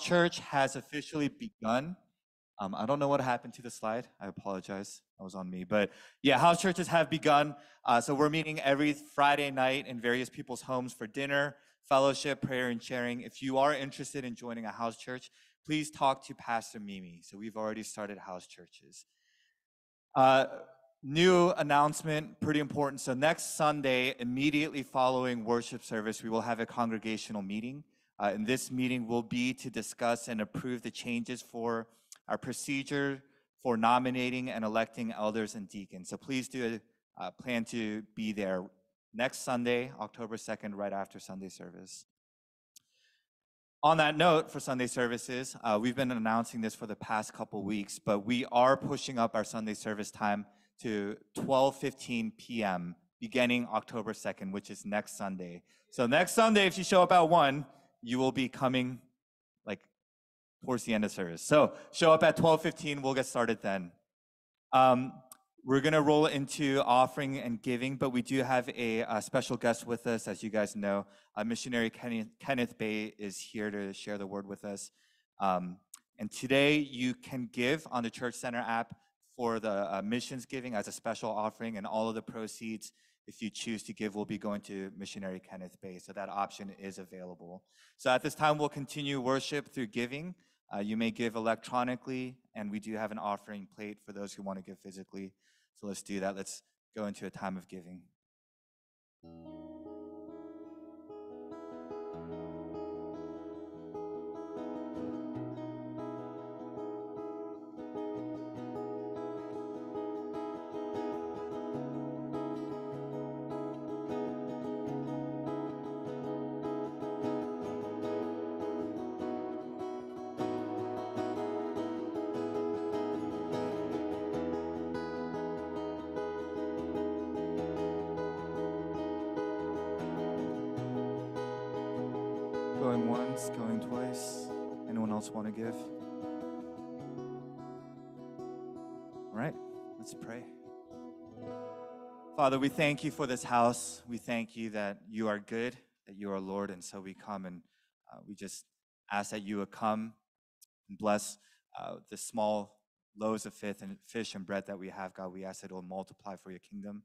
church has officially begun. Um, I don't know what happened to the slide. I apologize. That was on me. But yeah, house churches have begun. Uh, so we're meeting every Friday night in various people's homes for dinner, fellowship, prayer, and sharing. If you are interested in joining a house church, please talk to Pastor Mimi. So we've already started house churches. Uh, new announcement, pretty important. So next Sunday, immediately following worship service, we will have a congregational meeting. Uh, and this meeting will be to discuss and approve the changes for our procedure for nominating and electing elders and deacons. So please do uh, plan to be there next Sunday, October 2nd, right after Sunday service. On that note, for Sunday services, uh, we've been announcing this for the past couple weeks, but we are pushing up our Sunday service time to 12:15 p.m. beginning October 2nd, which is next Sunday. So next Sunday, if you show up at one, you will be coming like towards the end of service. So show up at 12:15. We'll get started then. Um, we're gonna roll into offering and giving, but we do have a, a special guest with us, as you guys know. Uh, missionary Kenneth, Kenneth Bae is here to share the word with us. Um, and today you can give on the Church Center app for the uh, missions giving as a special offering, and all of the proceeds if you choose to give, we'll be going to missionary Kenneth Bae. So that option is available. So at this time, we'll continue worship through giving. Uh, you may give electronically, and we do have an offering plate for those who want to give physically. So let's do that. Let's go into a time of giving. Once, going twice. Anyone else want to give? All right, let's pray. Father, we thank you for this house. We thank you that you are good, that you are Lord. And so we come and uh, we just ask that you would come and bless uh, the small loaves of fish and, fish and bread that we have, God. We ask that it will multiply for your kingdom.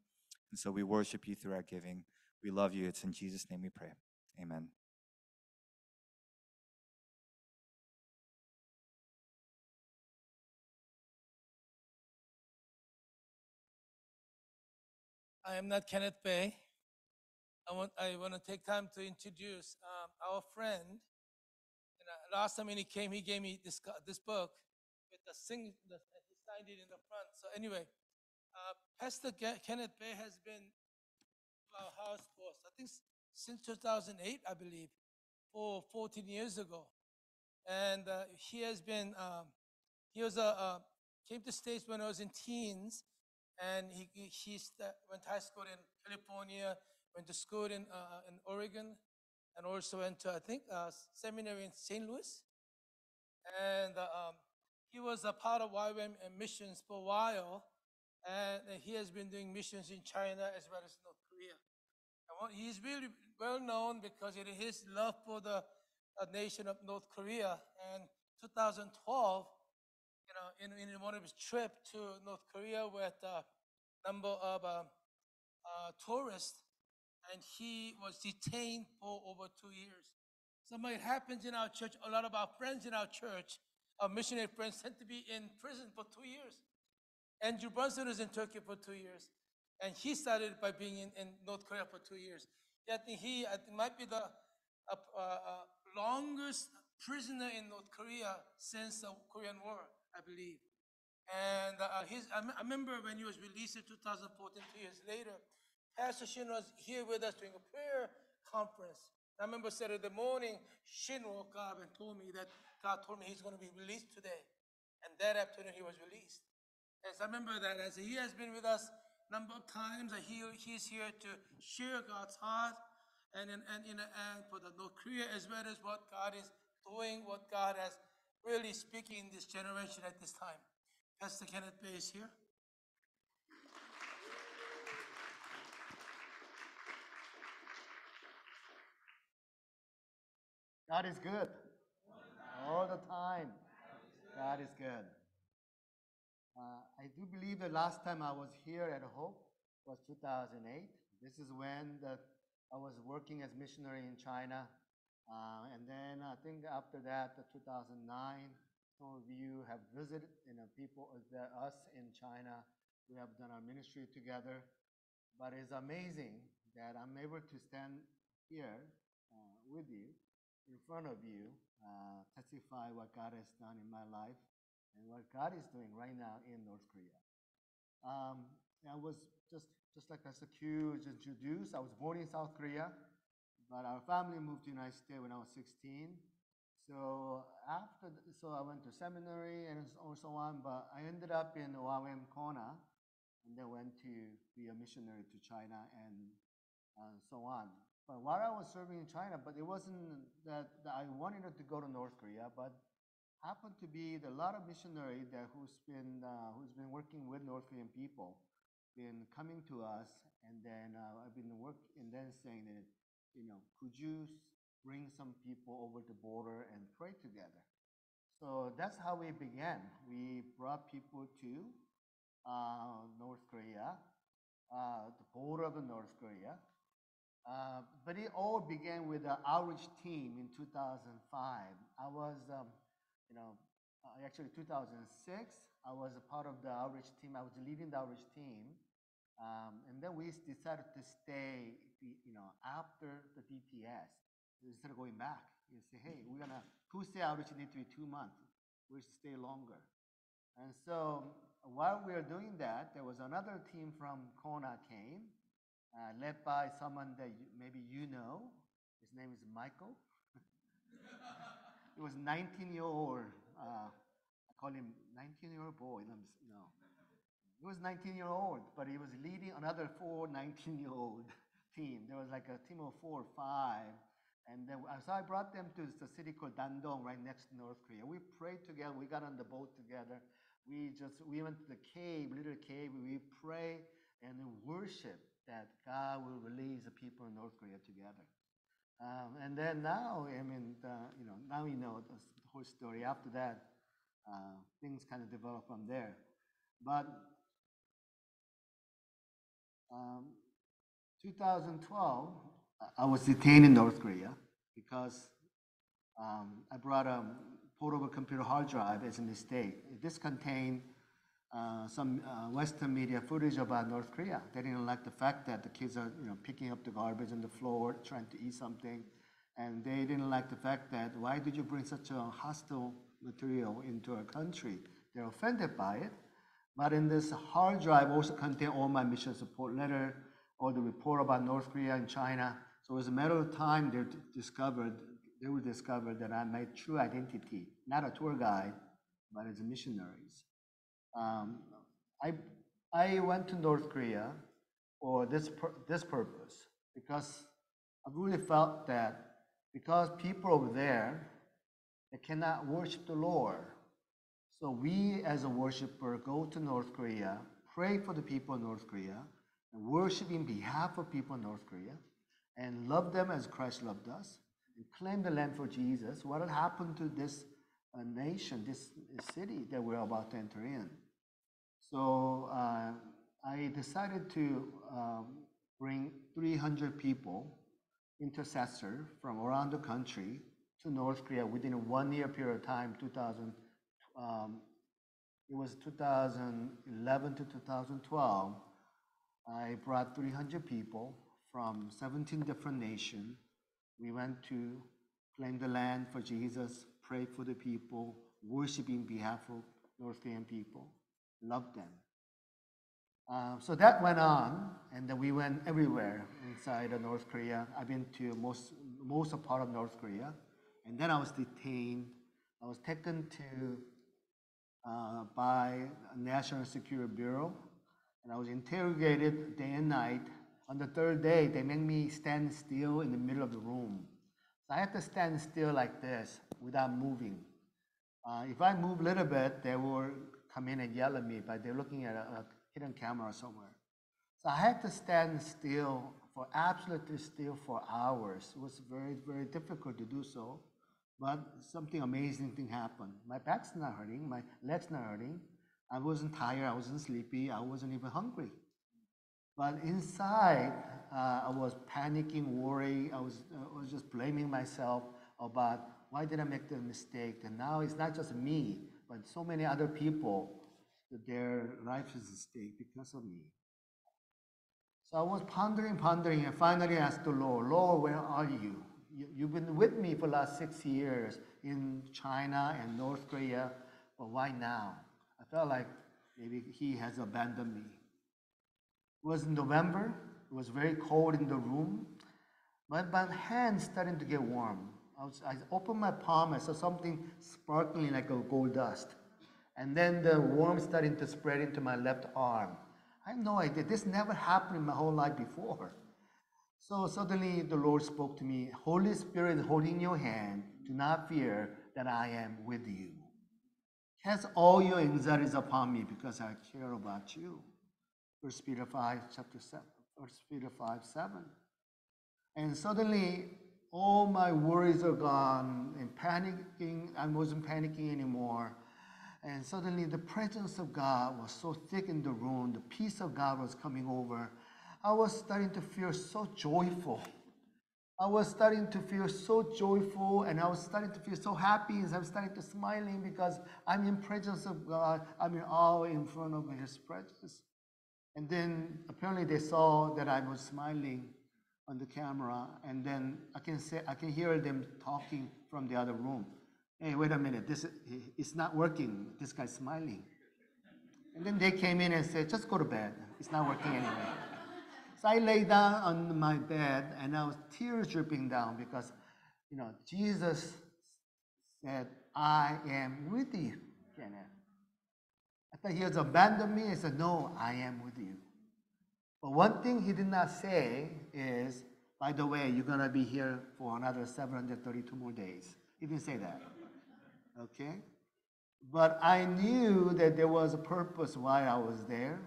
And so we worship you through our giving. We love you. It's in Jesus' name we pray. Amen. I am not Kenneth Bae. I want, I want to take time to introduce um, our friend. And uh, last time when he came, he gave me this, this book with the sing. The, he signed it in the front. So anyway, uh, Pastor Ke- Kenneth Bae has been our house for I think since 2008, I believe, for 14 years ago, and uh, he has been. Um, he was a came to States when I was in teens, and he he went to high school in California, went to school in uh, in Oregon, and also went to I think uh, seminary in St. Louis. And uh, um, he was a part of YWAM missions for a while, and uh, he has been doing missions in China as well as North Korea. And he's really well known because of his love for the uh, nation of North Korea. And 2012 you know, in, in one of his trip to North Korea with a number of uh, uh, tourists, and he was detained for over two years. Something happens in our church. A lot of our friends in our church, our missionary friends, tend to be in prison for two years. Andrew Brunson was in Turkey for two years, and he started by being in, in North Korea for two years. I think he I think might be the uh, uh, uh, longest prisoner in North Korea since the Korean War, I believe. And uh, his, I, remember when he was released in 2014, two years later, Pastor Shin was here with us during a prayer conference. I remember Saturday morning, Shin woke up and told me that God told me he's going to be released today. And that afternoon, he was released. Yes, I remember that as he has been with us a number of times, and he, he's here to share God's heart and, and, and, in, and for the North Korea as well as what God is doing, what God has really speaking in this generation at this time. Pastor Kenneth Bae is here. God is good all the time. God is good. Uh, I do believe the last time I was here at Hope was 2008. This is when the, I was working as missionary in China. Uh, and then I think after that, the 2009, some of you have visited, you know, people, uh, us in China. We have done our ministry together. But it's amazing that I'm able to stand here uh, with you, in front of you, uh, testify what God has done in my life and what God is doing right now in North Korea. Um, I was just just like Pastor Q introduced. I was born in South Korea, but our family moved to the United States when I was 16. So after, th- so I went to seminary and so on. But I ended up in YWAM Kona, and then went to be a missionary to China and so on. But while I was serving in China, but it wasn't that, that I wanted to go to North Korea, but happened to be a lot of missionary that who's been uh, who's been working with North Korean people, been coming to us, and then uh, I've been work and then saying that, you know, could you bring some people over the border and pray together? So that's how we began. We brought people to uh, North Korea, uh, the border of North Korea. Uh, but it all began with the outreach team in 2005. I was, um, you know, uh, actually 2006, I was a part of the outreach team. I was leading the outreach team. Um, and then we decided to stay, you know, after the DTS, instead of going back. You say, hey, we're gonna, Tuesday outreach need to be two months. We should stay longer. And so while we were doing that, there was another team from Kona came, uh, led by someone that you, maybe you know. His name is Michael. he was 19 year old. Uh, I call him 19 year old boy. No, no. He was 19 year old, but he was leading another four 19 year old team. There was like a team of four or five. And then, uh, so I brought them to the city called Dandong, right next to North Korea. We prayed together. We got on the boat together. We just we went to the cave, little cave. We pray and worship that God will release the people in North Korea together. Um, and then now, I mean, you know, now we know the whole story. After that, uh, things kind of develop from there. But um, 2012, I- was detained in North Korea because um, I brought a portable computer hard drive as a mistake. This contained uh, some uh, Western media footage about North Korea. They didn't like the fact that the kids are, you know, picking up the garbage on the floor, trying to eat something, and they didn't like the fact that why did you bring such a hostile material into our country? They're offended by it. But in this hard drive also contained all my mission support letter, all the report about North Korea and China. So it's a matter of time they discovered, they will discover that I'm my true identity, not a tour guide, but as a missionaries. Um, I, I went to North Korea for this, this purpose because I really felt that because people over there, they cannot worship the Lord. So we as a worshiper go to North Korea, pray for the people in North Korea, and worship in behalf of people in North Korea, and love them as Christ loved us, and claim the land for Jesus. What will happen to this uh, nation, this city that we're about to enter in? So uh, I decided to um, bring 300 people, intercessor from around the country, to North Korea within a one-year period of time, 2000. Um, it was 2011 to 2012. I brought 300 people from 17 different nations. We went to claim the land for Jesus, pray for the people, worship in behalf of North Korean people, love them. Uh, so that went on, and then we went everywhere inside of North Korea. I've been to most most part of North Korea, and then I was detained. I was taken to uh, by National Security Bureau, and I was interrogated day and night. On the third day, they made me stand still in the middle of the room. So I had to stand still like this without moving. Uh, if I move a little bit, they will come in and yell at me, but they're looking at a, a hidden camera somewhere. So I had to stand still for absolutely still for hours. It was very, very difficult to do so. But something amazing thing happened. My back's not hurting, my legs not hurting. I wasn't tired, I wasn't sleepy, I wasn't even hungry. But inside, uh, I was panicking, worried. I was, I was just blaming myself about why did I make the mistake. And now it's not just me, but so many other people that their life is at stake because of me. So I was pondering, pondering, and finally asked the Lord, Lord, where are you? you? You've been with me for the last six years in China and North Korea, but why now? Felt like maybe He has abandoned me. It was November. It was very cold in the room. But my hands starting to get warm. I, was, I opened my palm. I saw something sparkling like a gold dust. And then the warmth starting to spread into my left arm. I have no idea. This never happened in my whole life before. So suddenly the Lord spoke to me Holy Spirit holding your hand. Do not fear that I am with you. Cast all your anxieties upon me because I care about you. First Peter 5, chapter 7, First Peter 5, 7. And suddenly, all my worries are gone, and panicking, I wasn't panicking anymore. And suddenly, the presence of God was so thick in the room, the peace of God was coming over. I was starting to feel so joyful. I was starting to feel so joyful and I was starting to feel so happy and I'm starting to smiling because I'm in presence of God. I'm in awe in front of his presence. And then apparently they saw that I was smiling on the camera, and then I can say I can hear them talking from the other room. Hey, wait a minute, this is it's not working. This guy's smiling. And then they came in and said, just go to bed. It's not working anyway. So I lay down on my bed and I was tears dripping down because, you know, Jesus said, I am with you, Kenneth. I thought he has abandoned me. He said, No, I am with you. But one thing he did not say is, by the way, you're going to be here for another 732 more days. He didn't say that. Okay? But I knew that there was a purpose why I was there.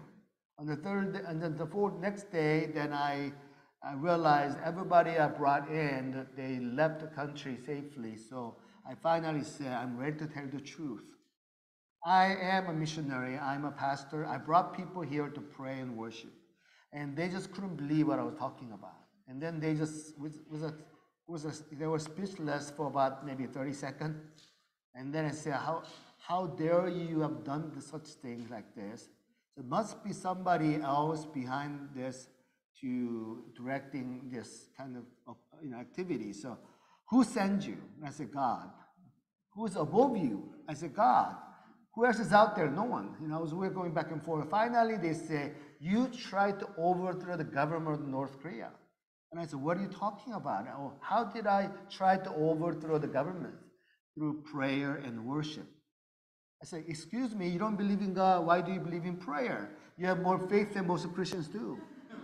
On the third, day, and then the fourth next day, then I, I realized everybody I brought in, they left the country safely. So I finally said, I'm ready to tell the truth. I am a missionary. I'm a pastor. I brought people here to pray and worship. And they just couldn't believe what I was talking about. And then they just, was, a, was a, they were speechless for about maybe 30 seconds. And then I said, how, how dare you have done such things like this? There must be somebody else behind this to directing this kind of, you know, activity. So who sends you? I said, God. Who's above you? I said, God. Who else is out there? No one. You know, so we're going back and forth. Finally, they say, You tried to overthrow the government of North Korea. And I said, What are you talking about? Oh, how did I try to overthrow the government? Through prayer and worship. I say, Excuse me, you don't believe in God. Why do you believe in prayer? You have more faith than most Christians do.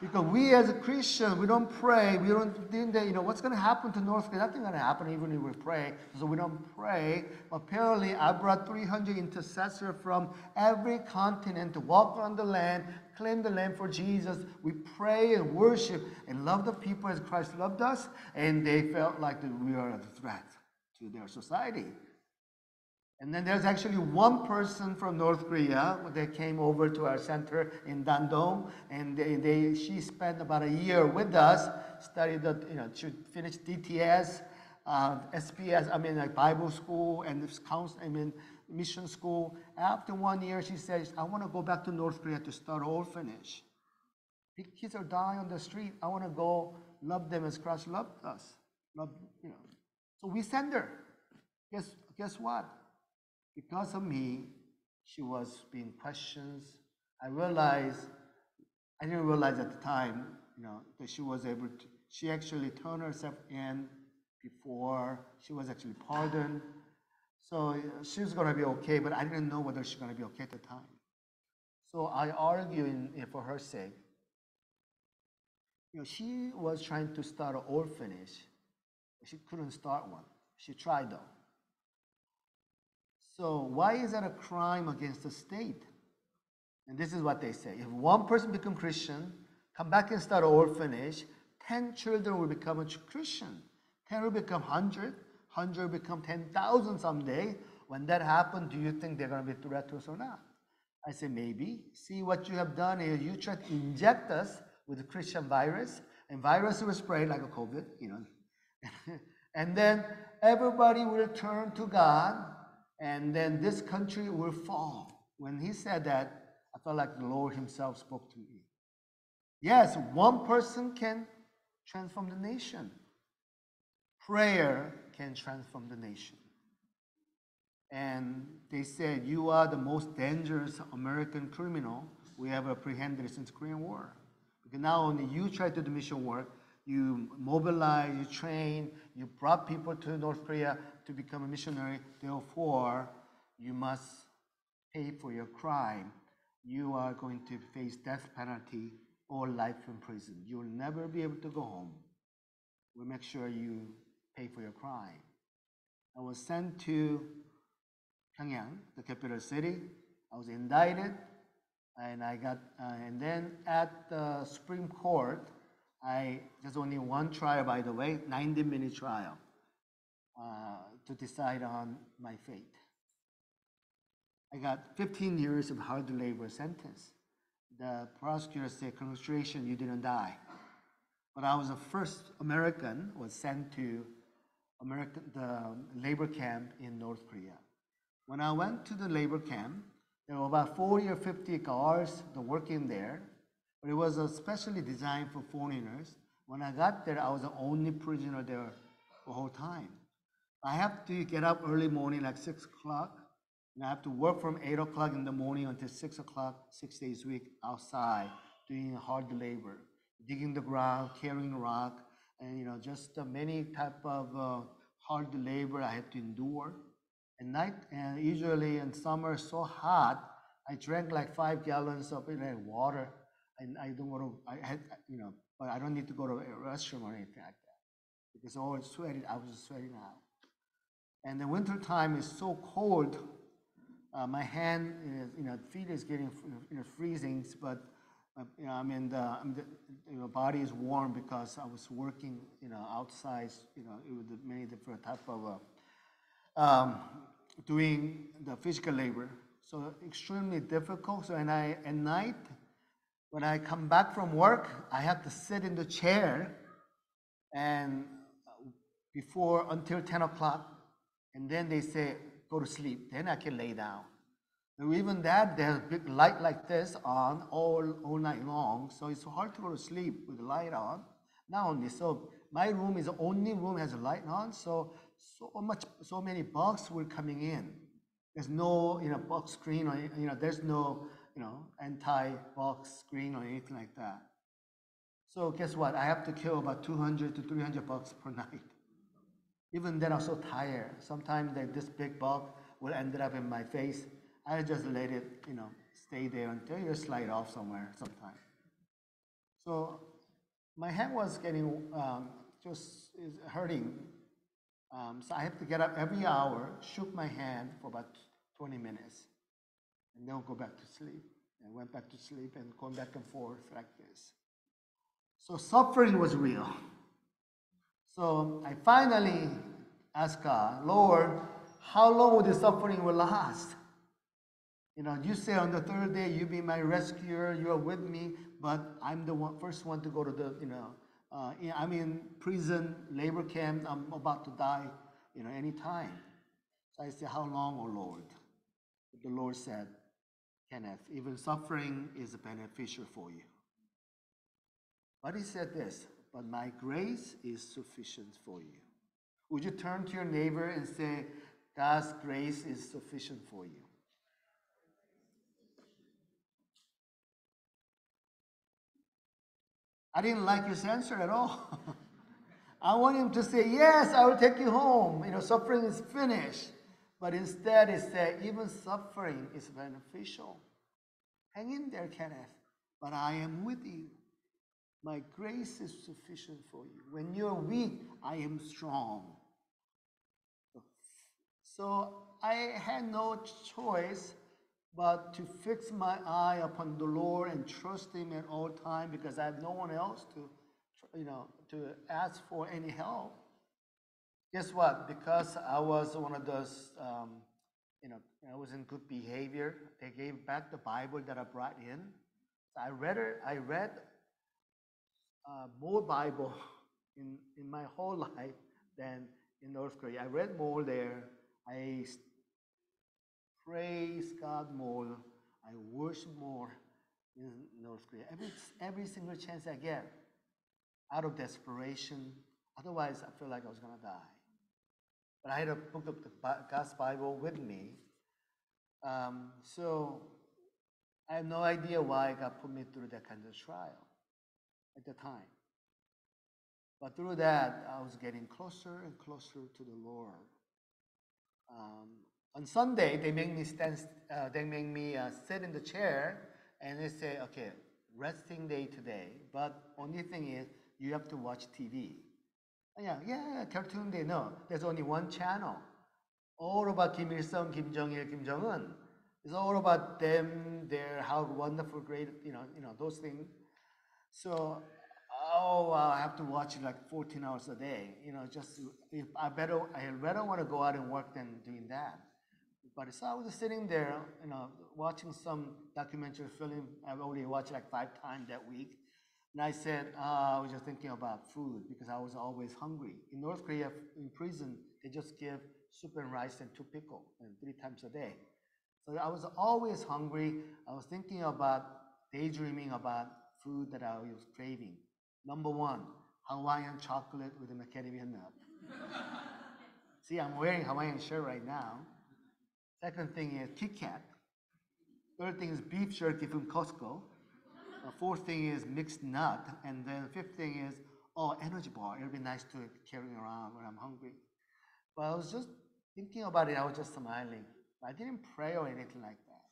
Because we as a Christian, we don't pray. We don't think that, you know, what's going to happen to North Korea? Nothing going to happen even if we pray. So we don't pray. Apparently, I brought 300 intercessors from every continent to walk on the land, claim the land for Jesus. We pray and worship and love the people as Christ loved us. And they felt like we are a threat to their society. And then there's actually one person from North Korea that came over to our center in Dandong, and they, they she spent about a year with us, studied the, you know, she finished DTS, uh, SBS, I mean like Bible school and council, I mean mission school. After one year, she says, I want to go back to North Korea to start orphanage. Kids are dying on the street. I want to go love them as Christ loved us. Love, you know. So we send her. Guess, guess what? Because of me, she was being questioned. I realized, I didn't realize at the time, you know, that she was able to, she actually turned herself in before she was actually pardoned. So uh, she was going to be okay, but I didn't know whether she's going to be okay at the time. So I in, for her sake. You know, she was trying to start an orphanage. She couldn't start one. She tried though. So why is that a crime against the state? And this is what they say. If one person become Christian, come back and start an orphanage, 10 children will become a Christian. 10 will become 100, 100 will become 10,000 someday. When that happens, do you think they're going to be threat to us or not? I say, maybe. See what you have done is you try to inject us with the Christian virus, and virus will spread like a COVID, you know. and then everybody will turn to God, and then this country will fall. When he said that, I felt like the Lord himself spoke to me. Yes, one person can transform the nation. Prayer can transform the nation. And they said, You are the most dangerous American criminal we ever apprehended since the Korean War. Because not only you try to do mission work, you mobilize, you train, you brought people to North Korea to become a missionary. Therefore, you must pay for your crime. You are going to face death penalty or life in prison. You'll never be able to go home. We'll make sure you pay for your crime. I was sent to Pyongyang, the capital city. I was indicted, and I got, uh, and then at the Supreme Court, I there's only one trial, by the way, 90 minute trial, uh, to decide on my fate. I got 15 years of hard labor sentence. The prosecutor said, "Congratulations, you didn't die." But I was the first American was sent to American the labor camp in North Korea. When I went to the labor camp, there were about 40 or 50 guards that working there, but it was especially designed for foreigners. When I got there, I was the only prisoner there the whole time. I have to get up early morning, like six o'clock, and I have to work from eight o'clock in the morning until six o'clock, six days a week outside, doing hard labor, digging the ground, carrying rock, and you know, just uh, many type of uh, hard labor I have to endure. At night, and usually in summer, so hot, I drank like five gallons of water, and I don't want to, I had, you know, but I don't need to go to a restroom or anything like that because all sweating, I was sweating out. And the winter time is so cold. Uh, my hand, is, you know, feet is getting, you know, freezing, but uh, you know, I mean, the, I'm the, you know, body is warm because I was working, you know, outside, you know, with many different type of uh, um, doing the physical labor. So extremely difficult. So, and I at night, when I come back from work, I have to sit in the chair and uh, before until 10 o'clock, and then they say, go to sleep. Then I can lay down. And even that, there's a big light like this on all, all night long, so it's hard to go to sleep with the light on. Not only so, my room is the only room has a light on, so so much, so many bugs were coming in. There's no, you know, bug screen or you know, there's no, you know, anti-bug screen or anything like that. So guess what? I have to kill about 200 to 300 bugs per night. Even then, I'm so tired. Sometimes like, this big bug will end up in my face. I just let it, you know, stay there until you slide off somewhere sometime. So my hand was getting um, just is hurting. Um, so I have to get up every hour, shook my hand for about 20 minutes, and then go back to sleep. And went back to sleep and going back and forth like this. So suffering was real. So I finally asked God, Lord, how long will the suffering will last? You know, you say on the third day, you be my rescuer, you are with me, but I'm the one, first one to go to the, you know, uh, I'm in prison, labor camp, I'm about to die, you know, any time. So I said, how long, O Lord? The Lord said, Kenneth, even suffering is a beneficial for you. But he said this, but my grace is sufficient for you. Would you turn to your neighbor and say, God's grace is sufficient for you? I didn't like his answer at all. I want him to say, Yes, I will take you home. You know, suffering is finished. But instead, he said, Even suffering is beneficial. Hang in there, Kenneth. But I am with you. My grace is sufficient for you. When you're weak, I am strong. So I had no choice but to fix my eye upon the Lord and trust Him at all time because I have no one else to, you know, to ask for any help. guess what? Because I was one of those, um, you know, I was in good behavior. They gave back the Bible that I brought in. I read it. I read uh, more Bible in in my whole life than in North Korea. I read more there. I praise God more. I worship more in North Korea. Every every single chance I get, out of desperation. Otherwise, I feel like I was gonna die. But I had a book of the God's Bible with me. Um, so I have no idea why God put me through that kind of trial at the time. But through that, I was getting closer and closer to the Lord. Um, on Sunday, they make me stand. Uh, they make me uh, sit in the chair, and they say, "Okay, resting day today, but only thing is you have to watch TV." Yeah, yeah, yeah, cartoon day. No, there's only one channel. All about Kim Il Sung, Kim Jong Il, Kim Jong Un. It's all about them, their how wonderful, great, you know, you know those things. So, oh, I have to watch it like 14 hours a day. You know, just if I better, I rather want to go out and work than doing that. But so I was sitting there, you know, watching some documentary film. I've already watched like five times that week. And I said, uh, I was just thinking about food because I was always hungry. In North Korea, in prison, they just give soup and rice and two pickle and three times a day. So I was always hungry. I was thinking about, daydreaming about food that I was craving. Number one, Hawaiian chocolate with a macadamia nut. See, I'm wearing Hawaiian shirt right now. Second thing is Kit Kat. Third thing is beef jerky from Costco. Uh, fourth thing is mixed nut. And then fifth thing is, oh, energy bar. It'll be nice to carry around when I'm hungry. But I was just thinking about it. I was just smiling. I didn't pray or anything like that.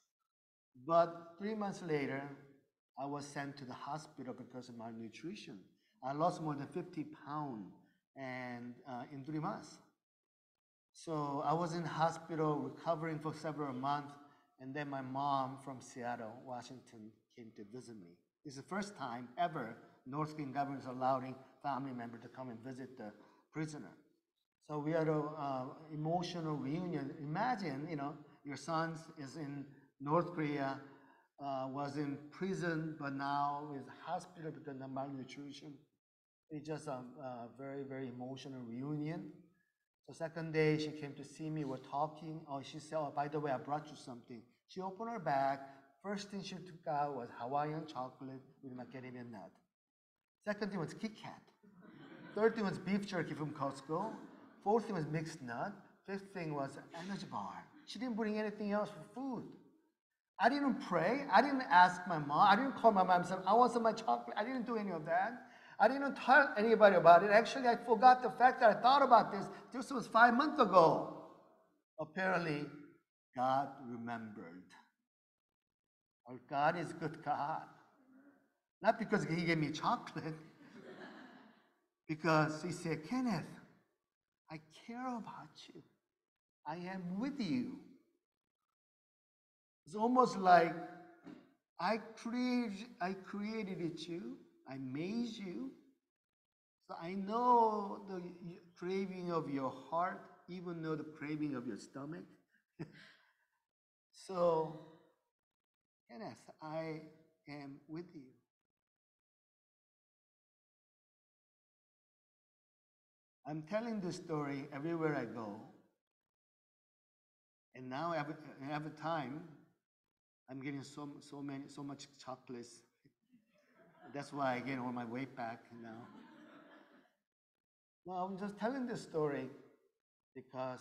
But three months later, I was sent to the hospital because of malnutrition. I lost more than 50 pounds and uh, in three months. So I was in hospital recovering for several months, and then my mom from Seattle, Washington, came to visit me. It's the first time ever North Korean government is allowing family member to come and visit the prisoner. So we had a uh, emotional reunion. Imagine, you know, your son is in North Korea, uh, was in prison, but now is hospital because of malnutrition. It's just a, a very, very emotional reunion. So second day, she came to see me. We're talking. Oh, she said, "Oh, by the way, I brought you something." She opened her bag. First thing she took out was Hawaiian chocolate with macadamia nut. Second thing was Kit Kat. Third thing was beef jerky from Costco. Fourth thing was mixed nut. Fifth thing was energy bar. She didn't bring anything else for food. I didn't pray. I didn't ask my mom. I didn't call my mom and say, I want some of my chocolate. I didn't do any of that. I didn't tell anybody about it. Actually, I forgot the fact that I thought about this. This was five months ago. Apparently, God remembered. Our God is good God. Not because He gave me chocolate, because He said, Kenneth, I care about you. I am with you. It's almost like I created, I created it you. I made you. So I know the craving of your heart, even though the craving of your stomach. so, Kenneth, I am with you. I'm telling this story everywhere I go. And now every, every time I'm getting so, so many, so much chocolates. That's why I get all my weight back now. No, I'm just telling this story because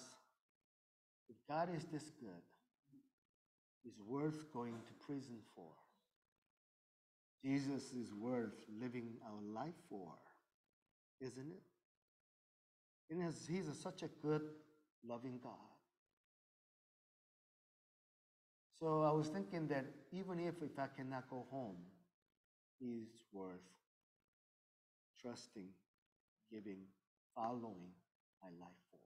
if God is this good, He's worth going to prison for. Jesus is worth living our life for, isn't it? And he's- He's a- such a good, loving God. So I was thinking that even if, if I cannot go home, it's worth trusting, giving, following my life for.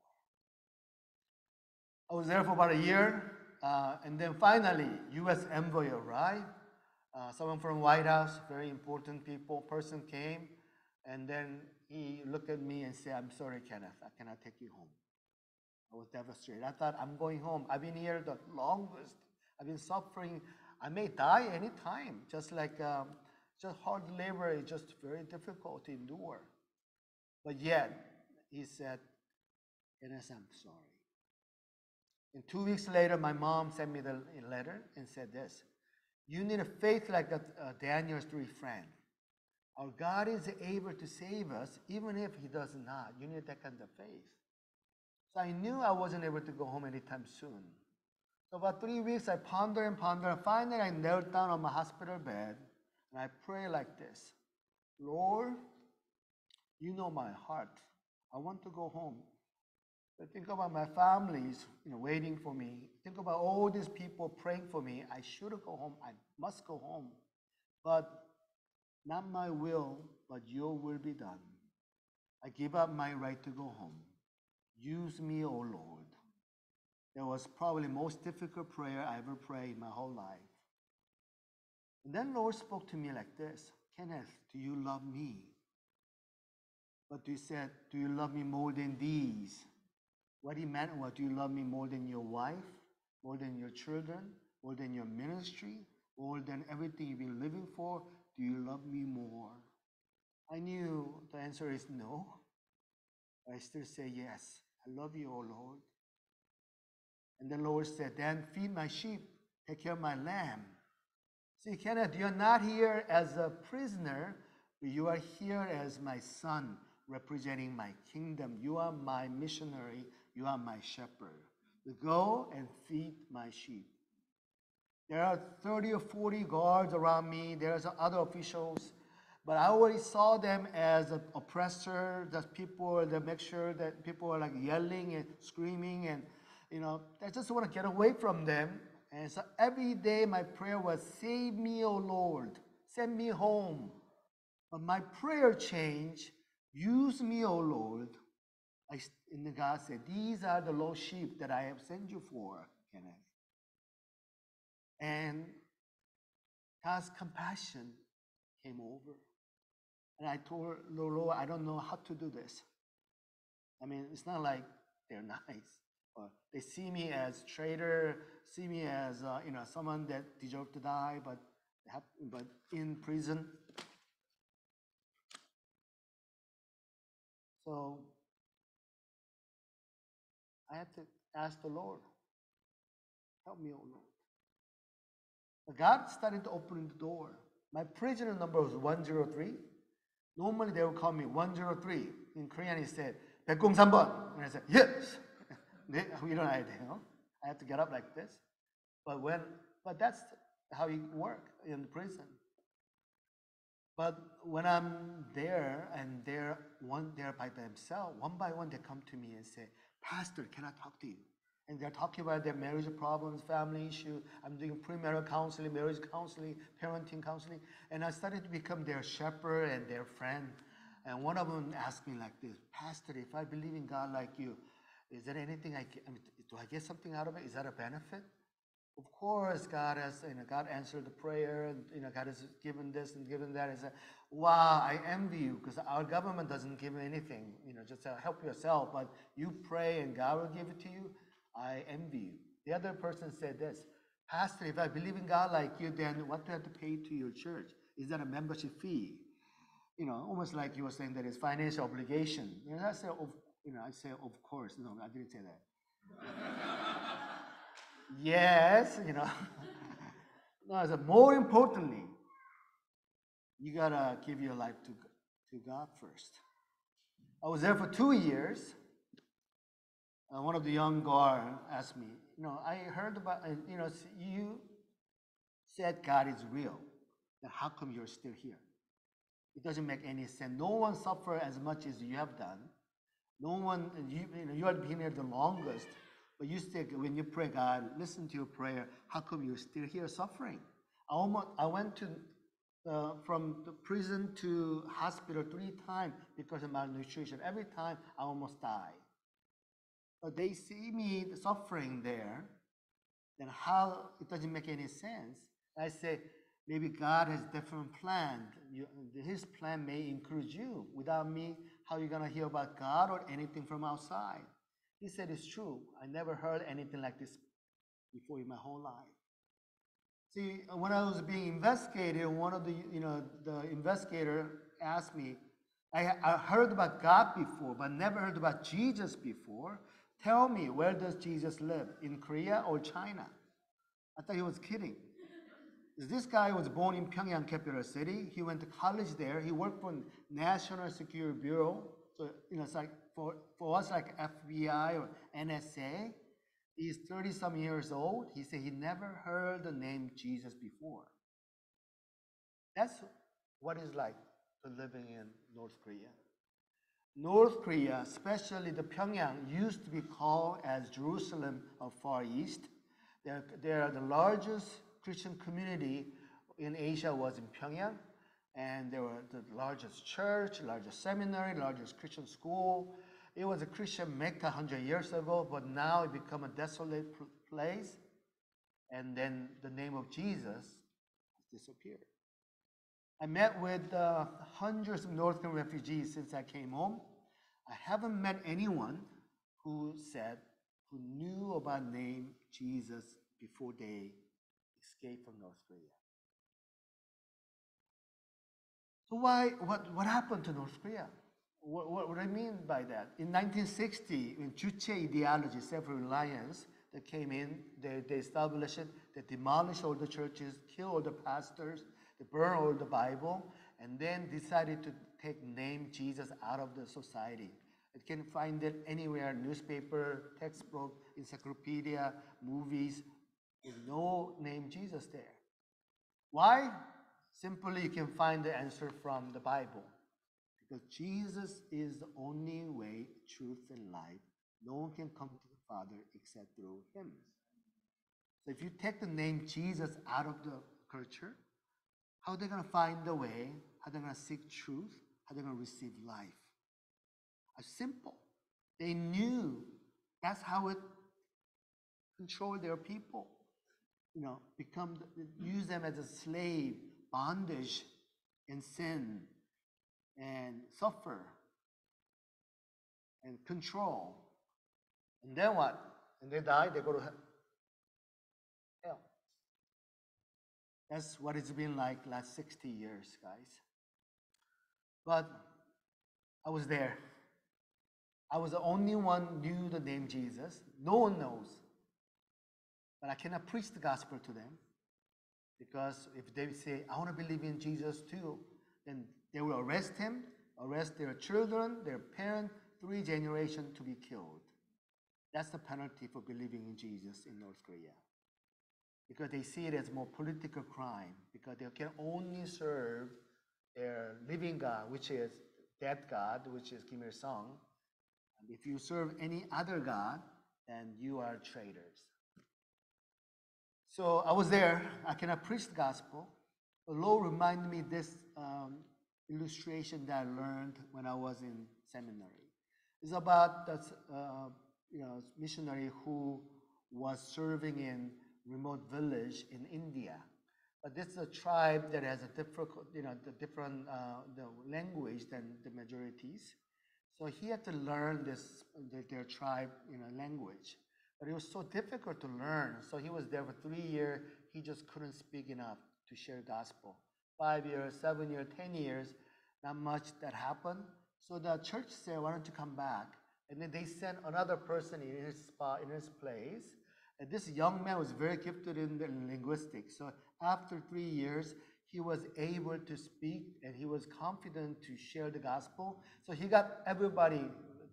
I was there for about a year, uh, and then finally, U.S. envoy arrived. Uh, someone from White House, very important people, person came, and then he looked at me and said, I'm sorry, Kenneth, I cannot take you home. I was devastated. I thought, I'm going home. I've been here the longest. I've been suffering. I may die anytime. Just like um, just hard labor is just very difficult to endure. But yet, he said, Kenneth, I'm sorry. And two weeks later, my mom sent me the letter and said this You need a faith like that, uh, Daniel's three friends. Our God is able to save us even if He does not. You need that kind of faith. So I knew I wasn't able to go home anytime soon. So about three weeks, I ponder and ponder. And finally, I knelt down on my hospital bed and I pray like this Lord, you know my heart. I want to go home. But think about my families, you know, waiting for me. Think about all these people praying for me. I should go home. I must go home. But not my will, but your will be done. I give up my right to go home. Use me, O Lord. That was probably the most difficult prayer I ever prayed in my whole life. And then Lord spoke to me like this Kenneth, do you love me? But he said, Do you love me more than these? What he meant was, Do you love me more than your wife, more than your children, more than your ministry, more than everything you've been living for? Do you love me more? I knew the answer is no. I still say yes. I love you, O Lord. And the Lord said, Then feed my sheep, take care of my lamb. See, Kenneth, you're not here as a prisoner, but you are here as my son, representing my kingdom. You are my missionary, you are my shepherd. Go and feed my sheep. There are 30 or 40 guards around me, There there's other officials. But I already saw them as an oppressor, that people that make sure that people are like yelling and screaming and you know, I just want to get away from them. And so every day my prayer was, Save me, O Lord, send me home. But my prayer changed, Use me, O Lord. I, and God said, These are the lost sheep that I have sent you for, Kenneth. And God's compassion came over. And I told Lord, I don't know how to do this. I mean, it's not like they're nice. They see me as traitor, see me as uh, you know someone that deserved to die, but but in prison. So I had to ask the Lord, help me, oh Lord. But God started to open the door. My prisoner number was 103. Normally they would call me 103. In Korean, he said, 103번. And I said, yes. We don't have you know. I have to get up like this. But when, but that's how you work in prison. But when I'm there and they're one there by themselves, one by one they come to me and say, Pastor, can I talk to you? And they're talking about their marriage problems, family issue. I'm doing premarital counseling, marriage counseling, parenting counseling. And I started to become their shepherd and their friend. And one of them asked me like this, Pastor, if I believe in God like you, is there anything I, get, I mean, do I get something out of it? Is that a benefit? Of course, God has, you know, God answered the prayer, and you know, God has given this and given that. And said, wow, I envy you because our government doesn't give anything. You know, just help yourself, but you pray and God will give it to you. I envy you. The other person said this, Pastor, if I believe in God like you, then what do I have to pay to your church? Is that a membership fee? You know, almost like you were saying that it's financial obligation. And I said, of, you know, I say, of course. No, I didn't say that. yes, you know. no, I said, more importantly, you gotta give your life to, to God first. I was there for two years. Uh, one of the young guard asked me, you know, I heard about, uh, you know, you said God is real. Then how come you're still here? It doesn't make any sense. No one suffered as much as you have done. No one, you, you know, you have been here the longest, but you still, when you pray, God, listen to your prayer. How come you're still here suffering? I almost, I went to, uh, from the prison to hospital three times because of malnutrition. Every time I almost died. But they see me suffering there, then how, it doesn't make any sense. I say, maybe God has different plan. His plan may include you. Without me, how you gonna hear about God or anything from outside. He said, It's true. I never heard anything like this before in my whole life. See, uh, when I was being investigated, one of the, you know, the investigator asked me, I, I heard about God before, but never heard about Jesus before. Tell me, where does Jesus live? In Korea or China? I thought he was kidding. This guy was born in Pyongyang, capital city. He went to college there. He worked for National Security Bureau. So, you know, it's like for, for us, like FBI or NSA. He's 30 some years old. He said he never heard the name Jesus before. That's what it's like to living in North Korea. North Korea, especially the Pyongyang, used to be called as Jerusalem of Far East. They're, they're the largest Christian community in Asia was in Pyongyang, and they were the largest church, largest seminary, largest Christian school. It was a Christian Mecca 100 years ago, but now it become a desolate place, and then the name of Jesus disappeared. I met with uh, hundreds of North Korean refugees since I came home. I haven't met anyone who said, who knew about name Jesus before they escaped from North Korea. So why, what, what happened to North Korea? What, what, what I mean by that? In 1960, when Juche ideology, self-reliance, that came in, they, they established it, they demolished all the churches, killed all the pastors, they burned all the Bible, and then decided to take name Jesus out of the society. You can find it anywhere, newspaper, textbook, encyclopedia, movies, with no name Jesus there. Why? Simply you can find the answer from the Bible. Because Jesus is the only way, truth, and life. No one can come to the Father except through him. So if you take the name Jesus out of the culture, how are they going to find the way? How are they going to seek truth? How are they going to receive life? It's simple. They knew that's how it controlled their people. You know, become use them as a slave, bondage, and sin, and suffer, and control. And then what? And they die. They go to hell. That's what it's been like last 60 years, guys. But I was there. I was the only one knew the name Jesus. No one knows. But I cannot preach the gospel to them because if they say, I want to believe in Jesus too, then they will arrest him, arrest their children, their parents, three generations to be killed. That's the penalty for believing in Jesus in North Korea. Because they see it as more political crime, because they can only serve their living God, which is dead God, which is Kim Il sung. And if you serve any other God, then you are traitors. So I was there. I cannot preach the gospel. The Lord reminded me this um, illustration that I learned when I was in seminary. It's about this, uh, you know, missionary who was serving in remote village in India. But this is a tribe that has a different, you know, the different uh, the language than the majorities. So he had to learn this their, their tribe, you know, language. But it was so difficult to learn. So he was there for three years. He just couldn't speak enough to share gospel. Five years, seven years, ten years, not much that happened. So the church said, "Why don't you come back?" And then they sent another person in his spot, in his place. And this young man was very gifted in, the linguistics. So after three years, he was able to speak and he was confident to share the gospel. So he got everybody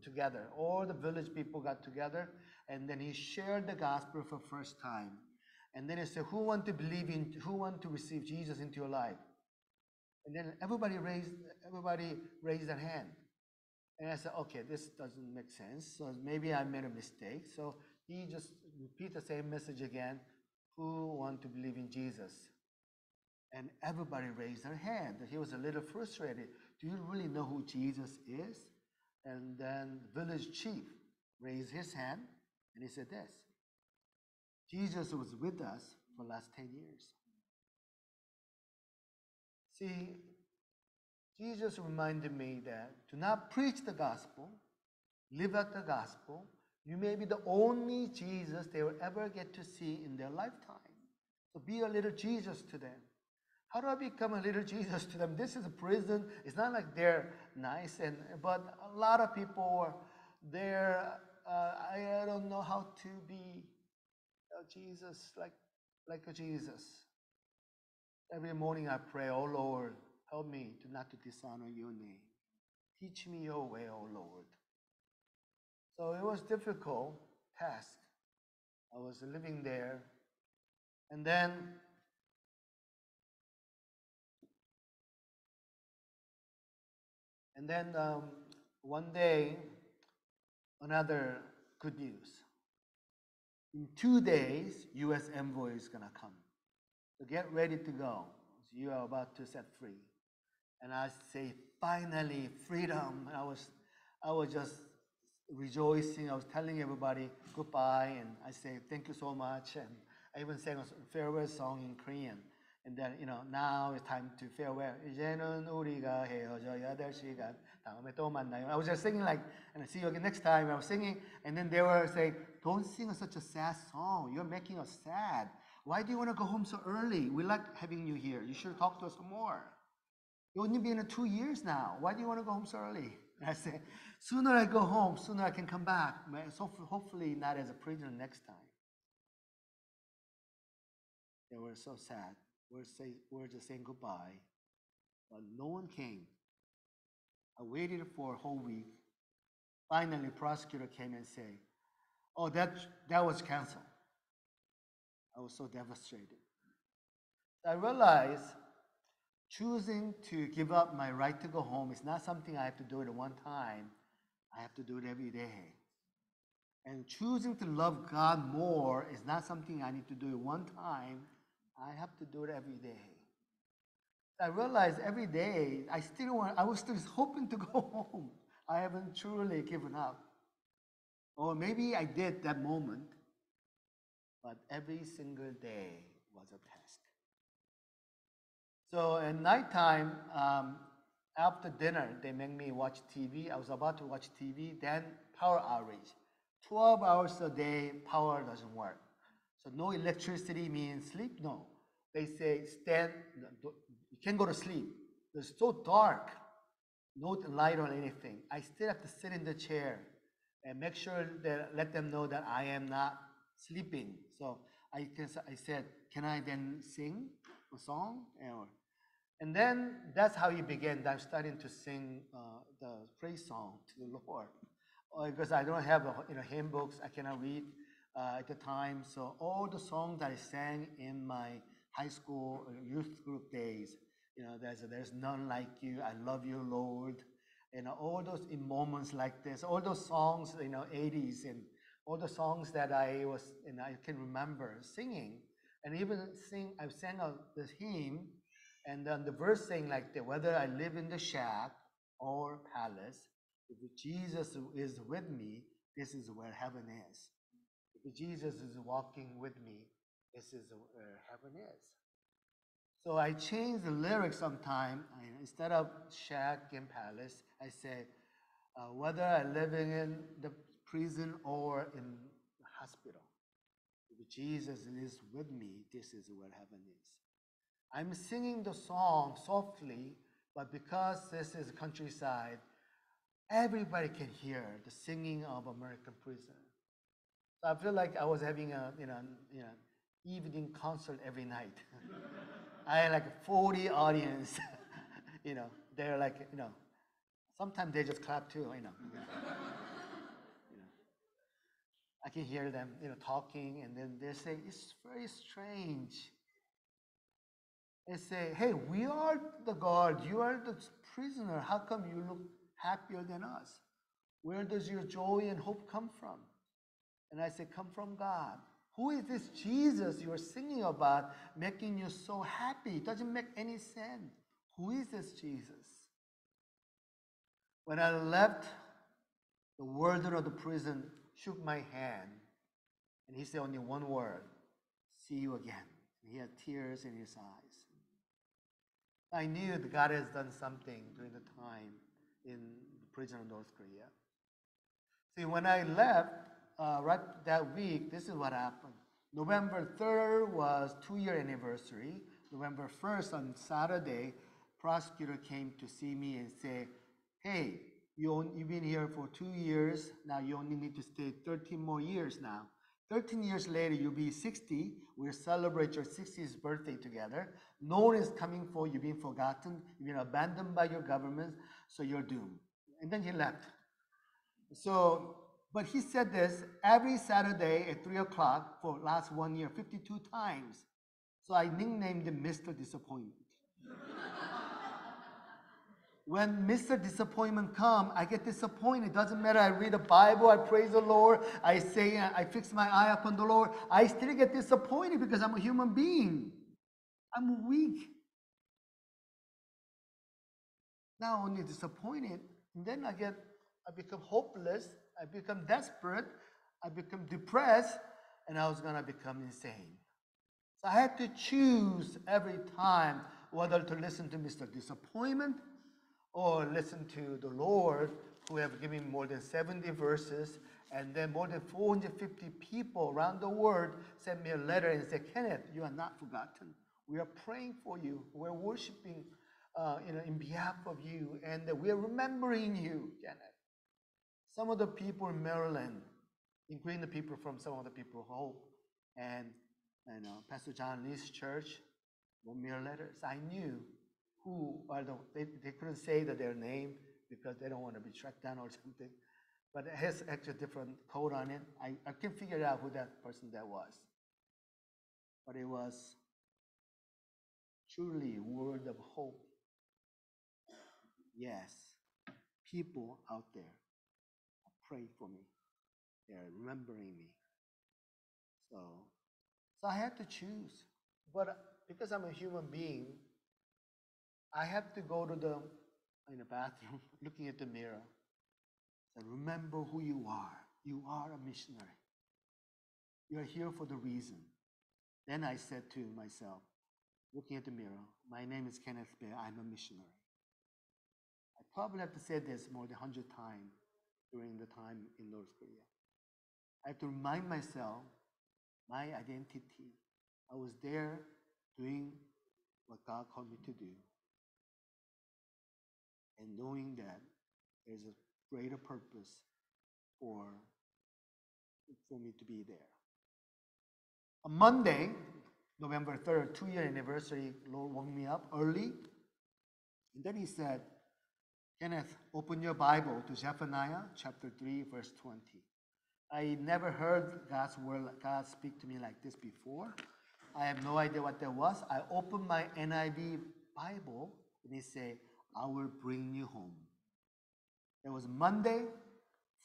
together. All the village people got together, and then he shared the gospel for first time. And then he said, "Who want to believe in? Who want to receive Jesus into your life?" And then everybody raised everybody raised their hand. And I said, "Okay, this doesn't make sense. So maybe I made a mistake." So he just repeat the same message again. Who want to believe in Jesus? And everybody raised their hand. He was a little frustrated. Do you really know who Jesus is? And then the village chief raised his hand and he said this Jesus was with us for the last 10 years. See, Jesus reminded me that to not preach the gospel, live out the gospel, you may be the only Jesus they will ever get to see in their lifetime. So be a little Jesus to them. How do I become a little Jesus to them? This is a prison. It's not like they're nice, and but a lot of people are there. Uh, I, I don't know how to be a Jesus like like a Jesus. Every morning I pray, Oh Lord, help me to not to dishonor your name. Teach me your way, oh Lord. So it was difficult task. I was living there, and then and then um, one day, another good news. In two days, U.S. envoy is gonna come. So get ready to go. You are about to set free. And I say, finally, freedom. And I was, I was just rejoicing. I was telling everybody goodbye, and I say, thank you so much. And I even sang a s- farewell song in Korean. And then, you know, now it's time to farewell. 이제는 우리가 헤어져야 될 시간. I was just singing like, and I see you again next time. I was singing, and then they were saying, don't sing such a sad song. You're making us sad. Why do you want to go home so early? We like having you here. You should talk to us more. You only been in two years now. Why do you want to go home so early? And I said, sooner I go home, sooner I can come back. So hopefully not as a prisoner next time. They were so sad. We're, say, we're just saying goodbye. But no one came. I waited for a whole week. Finally, prosecutor came and said, oh, that, that was canceled. I was so devastated. I realized choosing to give up my right to go home is not something I have to do it at one time. I have to do it every day. And choosing to love God more is not something I need to do it one time. I have to do it every day. I realized every day I still want, I was still hoping to go home. I haven't truly given up. Or maybe I did that moment, but every single day was a task. So at nighttime, um, after dinner, they make me watch TV. I was about to watch TV, then power outage. 12 hours a day, power doesn't work. So no electricity means sleep? No. They say stand, you can't go to sleep. It's so dark, no light or anything. I still have to sit in the chair and make sure that let them know that I am not sleeping. So I can, I said, can I then sing a song? And then that's how he began. I'm starting to sing uh, the praise song to the Lord. Uh, because I don't have a, you know, hymn books, I cannot read uh, at the time. So all the songs that I sang in my high school uh, youth group days, you know, there's, there's none like you, I love you, Lord. You know, all those in moments like this, all those songs, you know, 80s and all the songs that I was, and I can remember singing, and even sing, I sang a, this hymn, and then the verse saying like that, whether I live in the shack or palace, if Jesus is with me, this is where heaven is. If Jesus is walking with me, this is where heaven is. So I changed the lyrics sometime. Instead of shack and palace, I say, uh, whether I'm living in the prison or in the hospital, if Jesus is with me, this is where heaven is. I'm singing the song softly, but because this is countryside, everybody can hear the singing of American prison. So I feel like I was having a you know, you know evening concert every night. I had like 40 audience, you know, they're like, you know, sometimes they just clap too, you know. You know. I can hear them, you know, talking, and then they say, it's very strange. They say, hey, we are the guard, you are the prisoner. How come you look happier than us? Where does your joy and hope come from? And I say, come from God. Who is this Jesus you are singing about, making you so happy? It doesn't make any sense. Who is this Jesus? When I left, the warden of the prison shook my hand, and he said only one word, see you again. And he had tears in his eyes. I knew that God has done something during the time in the prison of North Korea. See, when I left, uh, right that week, this is what happened. November 3rd was two-year anniversary. November 1st, on Saturday, prosecutor came to see me and say, hey, you on, you've been here for two years, now you only need to stay 13 more years now. 13 years later, you'll be 60. We'll celebrate your 60th birthday together. No one is coming for you, you've been forgotten. You've been abandoned by your government, so you're doomed. And then he left. So, but he said this every Saturday at 3 o'clock for last one year, 52 times. So I nicknamed him Mr. Disappointment. when Mr. Disappointment come, I get disappointed. Doesn't matter. I read the Bible, I praise the Lord, I say, I fix my eye upon the Lord. I still get disappointed because I'm a human being. I'm weak. Not only disappointed, then I get, I become hopeless, I become desperate, I become depressed, and I was gonna become insane. So I had to choose every time whether to listen to Mr. Disappointment or listen to the Lord, who have given more than 70 verses, and then more than 450 people around the world sent me a letter and said, Kenneth, you are not forgotten. We are praying for you. We're worshiping uh, you know, in behalf of you, and we are remembering you, Kenneth. Some of the people in Maryland, including the people from some of the people Hope, and and uh, Pastor John Lee's church wrote me a letter. So I knew who, although they, they couldn't say that their name because they don't want to be tracked down or something, but it has actually a different code on it. I, I can figure out who that person that was. But it was truly word of hope. Yes, people out there are praying for me. They're remembering me. So so I had to choose. But because I'm a human being, I have to go to the in the bathroom, looking at the mirror, and remember who you are. You are a missionary. You are here for the reason. Then I said to myself, looking at the mirror, my name is Kenneth Bae. I'm a missionary. I probably have to say this more than 100 times during the time in North Korea. I have to remind myself my identity. I was there doing what God called me to do. And knowing that there's a greater purpose for, for me to be there. On Monday, November 3rd, two year anniversary, Lord woke me up early. And then he said, Kenneth, open your Bible to Zephaniah chapter 3, verse 20. I never heard God's word, God speak to me like this before. I have no idea what that was. I opened my NIV Bible and it said, I will bring you home. It was Monday.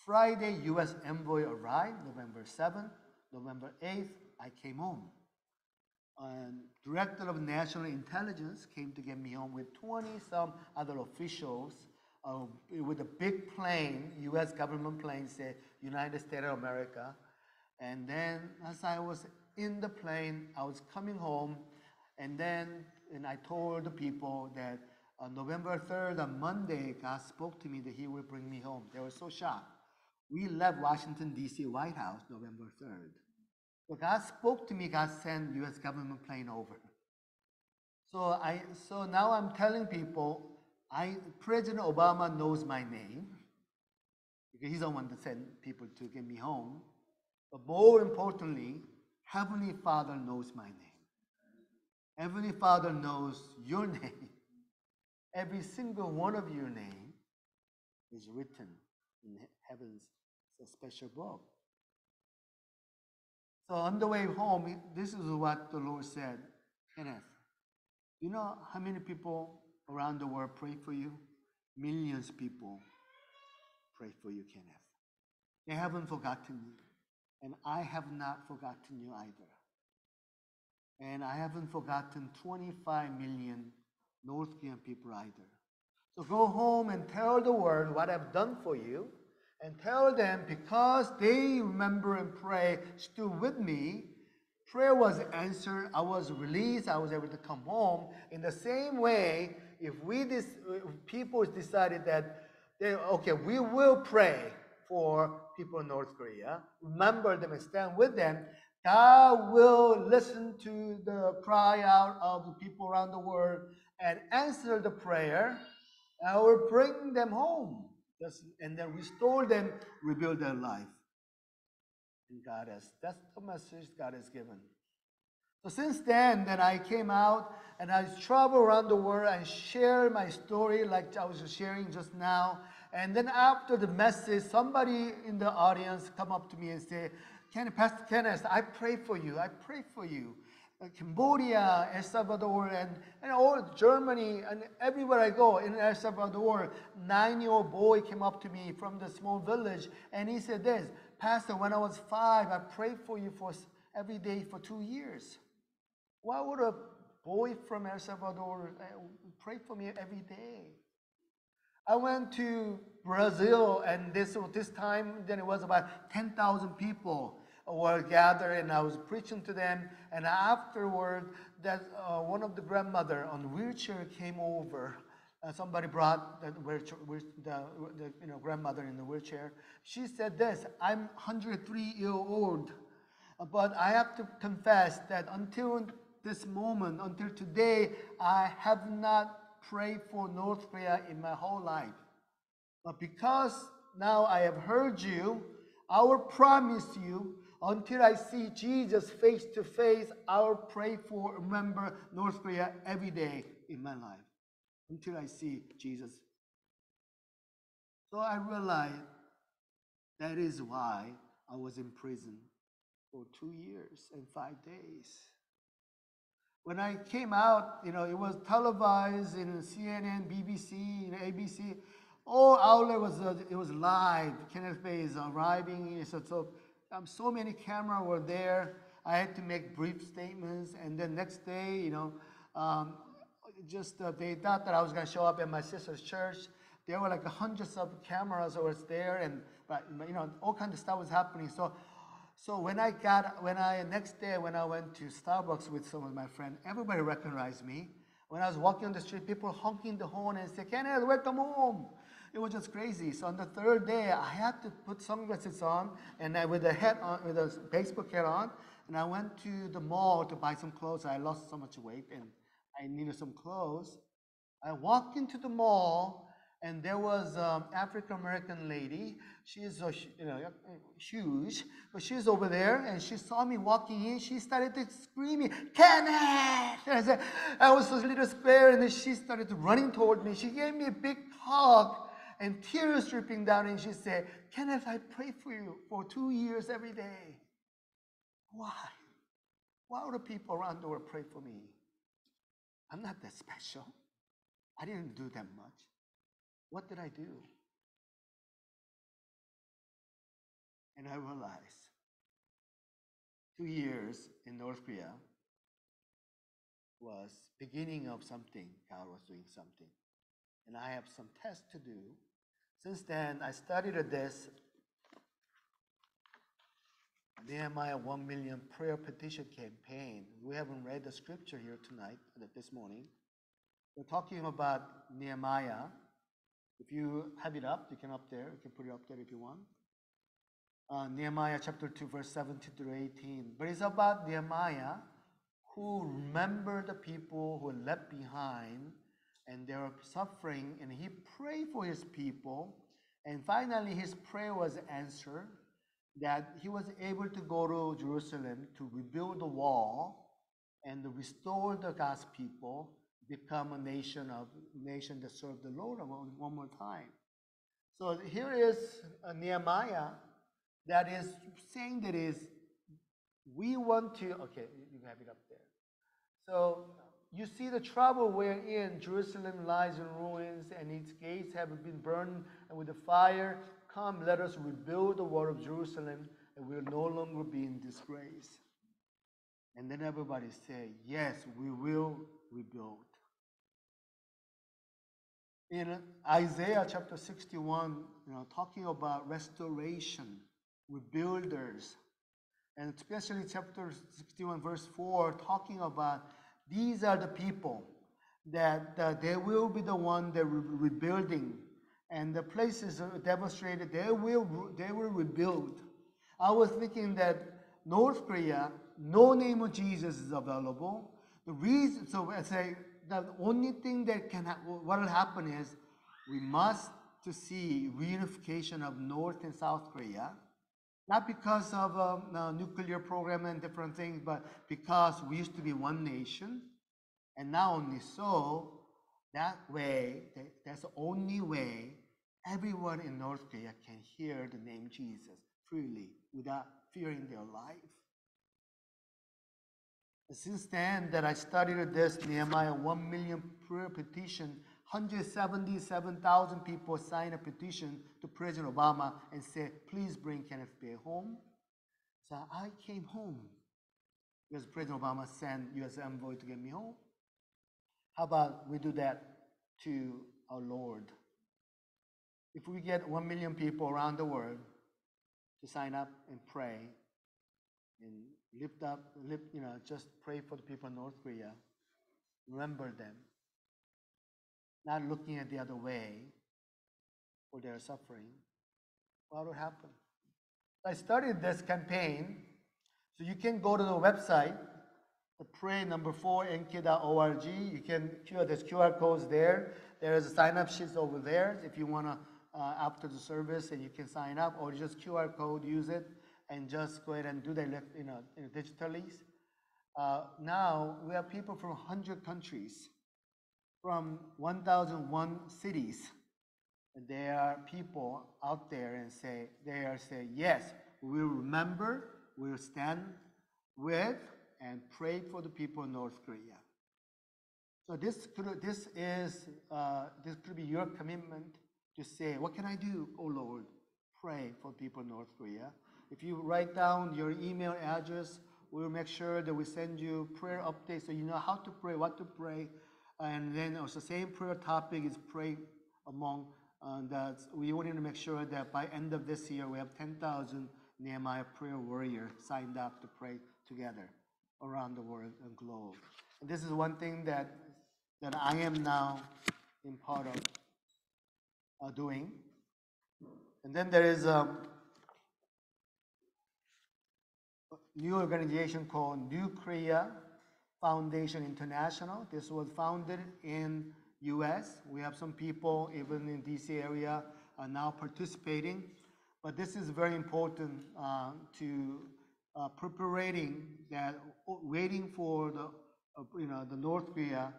Friday, U.S. envoy arrived, November 7th. November 8th, I came home. And Director of National Intelligence came to get me home with 20 some other officials uh, with a big plane, U.S. government plane, say United States of America. And then as I was in the plane, I was coming home, and then and I told the people that on November 3rd, on Monday, God spoke to me that He will bring me home. They were so shocked. We left Washington, D.C. White House November 3rd. So God spoke to me, God sent U.S. government plane over. So I so now I'm telling people I, President Obama knows my name because he's the one that sent people to get me home. But more importantly, Heavenly Father knows my name. Heavenly Father knows your name. Every single one of your name is written in heaven's special book. So on the way home, this is what the Lord said, Kenneth. You know how many people around the world pray for you? Millions people pray for you, Kenneth. They haven't forgotten you. And I have not forgotten you either. And I haven't forgotten 25 million North Korean people either. So go home and tell the world what I've done for you. And tell them because they remember and pray still with me, prayer was answered. I was released. I was able to come home. In the same way, if we this people decided that they okay, we will pray for people in North Korea, remember them and stand with them. God will listen to the cry out of the people around the world and answer the prayer. I will bring them home, Just- and then restore them, rebuild their life. And God has, that's the message God has given. So since then, then I came out and I travel around the world and share my story like I was sharing just now. And then after the message, somebody in the audience come up to me and say, Ken, Pastor Kenneth, I pray for you. I pray for you. Uh, Cambodia, El Salvador, and, and all Germany, and everywhere I go in El Salvador, nine-year-old boy came up to me from the small village, and he said this, Pastor, when I was five, I prayed for you for every day for two years. Why would a boy from El Salvador uh, pray for me every day? I went to Brazil, and this this time then it was about ten thousand people were gathered, and I was preaching to them. And afterward, that uh, one of the grandmother on wheelchair came over. Uh, somebody brought the, wheelchair, the, the you know grandmother in the wheelchair. She said this: "I'm 103 year old, but I have to confess that until this moment, until today, I have not prayed for North Korea in my whole life. But because now I have heard you, I will promise you, until I see Jesus face to face, I will pray for, remember North Korea every day in my life. Until I see Jesus. So I realized that is why I was in prison for two years and five days. When I came out, you know, it was televised in CNN, BBC, in ABC. All outlet was uh, it was live. Kenneth Bae is arriving. So, so, um, so many cameras were there. I had to make brief statements, and then next day, you know, um, just uh, they thought that I was going to show up at my sister's church. There were like hundreds of cameras that was there, and but you know, all kinds of stuff was happening. So so when I got, when I, next day when I went to Starbucks with some of my friends, everybody recognized me. When I was walking on the street, people honking the horn and say, Kenneth, welcome home. It was just crazy. So on the third day, I had to put sunglasses on and I, with a hat on, with a baseball hat on, and I went to the mall to buy some clothes. I lost so much weight and I needed some clothes. I walked into the mall, and there was um, African American lady. She's you know huge, but she's over there, and she saw me walking in. She started to screaming, "Kenneth!" And I said, I was a little scared, and then she started running toward me. She gave me a big hug, and tears dripping down, and she said, "Kenneth, I prayed for you for two years every day. Why? Why would the people around the world pray for me? I'm not that special." I didn't do that much. What did I do? And I realized two years in North Korea was beginning of something. God was doing something. And I have some tests to do. Since then, I studied this Nehemiah 1 million prayer petition campaign. We haven't read the scripture here tonight, this morning. We're talking about Nehemiah. If you have it up, you can up there. You can put it up there if you want. Uh, Nehemiah chapter 2, verse 17 through 18. But it's about Nehemiah who remembered the people who were left behind and they were suffering, and he prayed for his people. And finally, his prayer was answered that he was able to go to Jerusalem to rebuild the wall and restore the God's people, become a nation of nation that serve the Lord one, one more time. So here is Nehemiah that is saying that is we want to okay you have it up there. So you see the trouble wherein Jerusalem lies in ruins and its gates have been burned and with the fire. Come, let us rebuild the wall of Jerusalem and we will no longer be in disgrace. And then everybody say, Yes, we will rebuild. In Isaiah chapter 61, you know, talking about restoration, rebuilders. and especially chapter 61, verse 4, talking about these are the people that uh, they will be the one that re- rebuilding, and the places are demonstrated they will they will rebuild. I was thinking that North Korea, no name of Jesus is available. The reason, so I say the only thing that can ha- what will happen is we must to see reunification of North and South Korea, not because of um, uh, nuclear program and different things, but because we used to be one nation, and now only so. That way, that's the only way everyone in North Korea can hear the name Jesus freely without fearing their life. Since then, that I studied this Nehemiah 1 million prayer petition, 177,000 people signed a petition to President Obama and said, please bring Kenneth Bae home. So I came home because President Obama sent U.S. envoy to get me home. How about we do that to our Lord? If we get 1 million people around the world to sign up and pray and lift up, lift, you know, just pray for the people in North Korea, remember them, not looking at the other way for their suffering, what will happen? I started this campaign, so you can go to the website, the pray number four nk.org. You can there's QR codes there. There is a sign up sheets over there if you wanna uh, after the service and you can sign up or just QR code use it and just go ahead and do that you know, digitally. Uh, now we have people from 100 countries, from 1,001 cities. There are people out there and say, they are saying, yes, we will remember, we will stand with and pray for the people in North Korea. So this could, this is, uh, this could be your commitment to say, what can I do, oh Lord? Pray for people in North Korea. If you write down your email address, we'll make sure that we send you prayer updates so you know how to pray, what to pray. And then also same prayer topic is pray among, uh, that we wanted to make sure that by end of this year, we have 10,000 Nehemiah prayer warriors signed up to pray together around the world and globe. And this is one thing that, that I am now in part of uh, doing. And then there is um, a new organization called New Korea Foundation International. This was founded in U.S. We have some people even in DC area are now participating. But this is very important uh, to uh, preparing that, waiting for the, uh, you know, the North Korea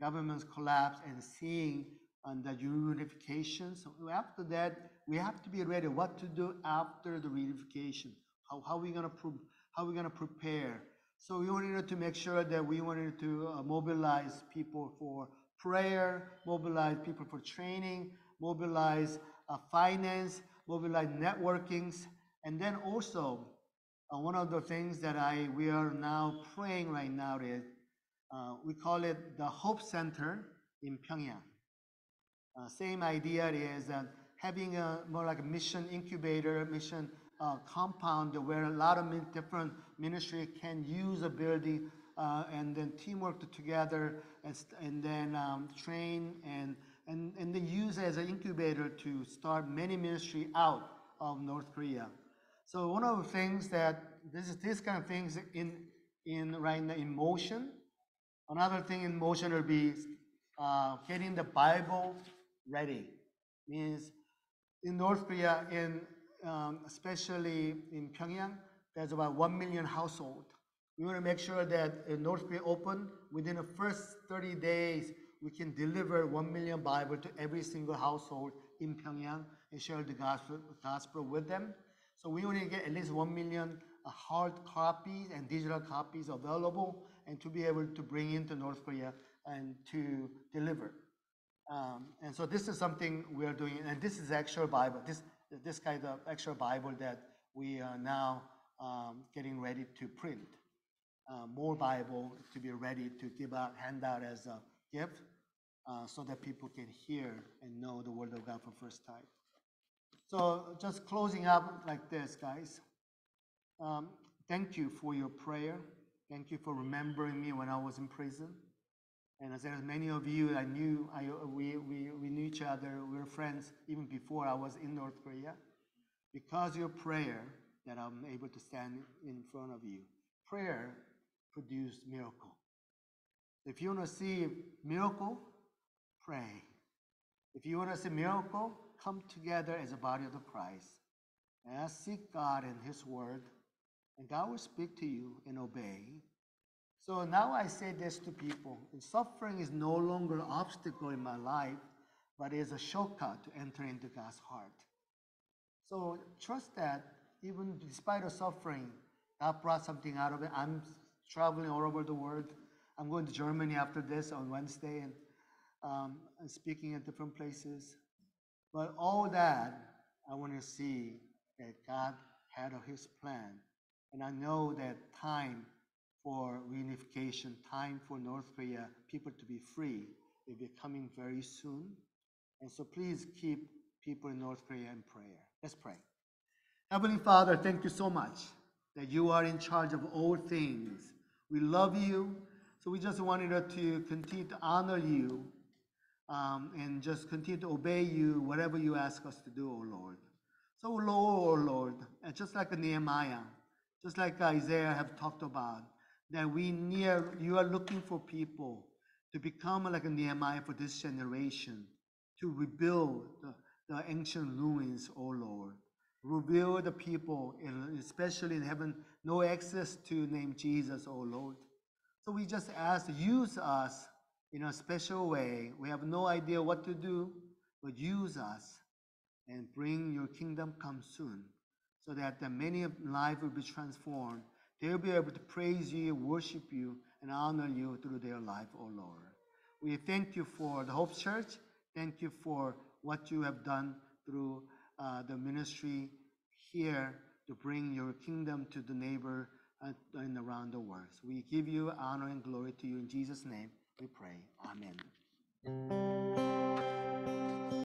government's collapse and seeing and the reunification. So after that, we have to be ready what to do after the reunification. How, how we gonna pro- how we gonna prepare? So we wanted to make sure that we wanted to uh, mobilize people for prayer, mobilize people for training, mobilize uh, finance, mobilize networkings, and then also uh, one of the things that I we are now praying right now is uh, we call it the Hope Center in Pyongyang. Uh, same idea is uh, having a more like a mission incubator, mission uh, compound where a lot of different ministry can use a building uh, and then teamwork together and, and then um, train and, and, and then use as an incubator to start many ministry out of North Korea. So one of the things that this is this kind of things in in right now in motion. Another thing in motion will be uh, getting the Bible ready. Means in North Korea, in um, especially in Pyongyang, there's about one million household. We want to make sure that in North Korea open within the first 30 days, we can deliver one million Bible to every single household in Pyongyang and share the gospel, gospel with them. So we want to get at least one million uh, hard copies and digital copies available and to be able to bring into North Korea and to deliver. Um, and so this is something we are doing, and this is actual Bible. This this kind of extra Bible that we are now um, getting ready to print. Uh, more Bible to be ready to give out, hand out as a gift, uh, so that people can hear and know the Word of God for first time. So just closing up like this, guys. Um, thank you for your prayer. Thank you for remembering me when I was in prison. And as there's many of you, I knew, I, we, we, we knew each other, we were friends even before I was in North Korea. Because your prayer, that I'm able to stand in front of you. Prayer produced miracle. If you want to see miracle, pray. If you want to see miracle, come together as a body of the Christ. And seek God and His Word, and God will speak to you and obey. So now I say this to people suffering is no longer an obstacle in my life, but is a shortcut to enter into God's heart. So trust that even despite the suffering, God brought something out of it. I'm traveling all over the world. I'm going to Germany after this on Wednesday and, um, speaking at different places. But all that, I want to see that God had His plan. And I know that time for reunification, time for North Korea people to be free, will be coming very soon. And so please keep people in North Korea in prayer. Let's pray. Heavenly Father, thank you so much that you are in charge of all things. We love you, so we just wanted to continue to honor you um, and just continue to obey you, whatever you ask us to do, O Lord. So, Lord, O Lord, just like Nehemiah, just like Isaiah have talked about, that we near you are looking for people to become like a Nehemiah for this generation, to rebuild the, the ancient ruins, O Lord. Reveal the people, especially in heaven, no access to name Jesus, O Lord. So we just ask, use us in a special way. We have no idea what to do, but use us and bring your kingdom come soon so that the many life will be transformed. They'll be able to praise you, worship you, and honor you through their life, O Lord. We thank you for the Hope Church. Thank you for what you have done through uh, the ministry here to bring your kingdom to the neighbor uh, and around the world. So we give you honor and glory to you in Jesus' name. We pray. Amen.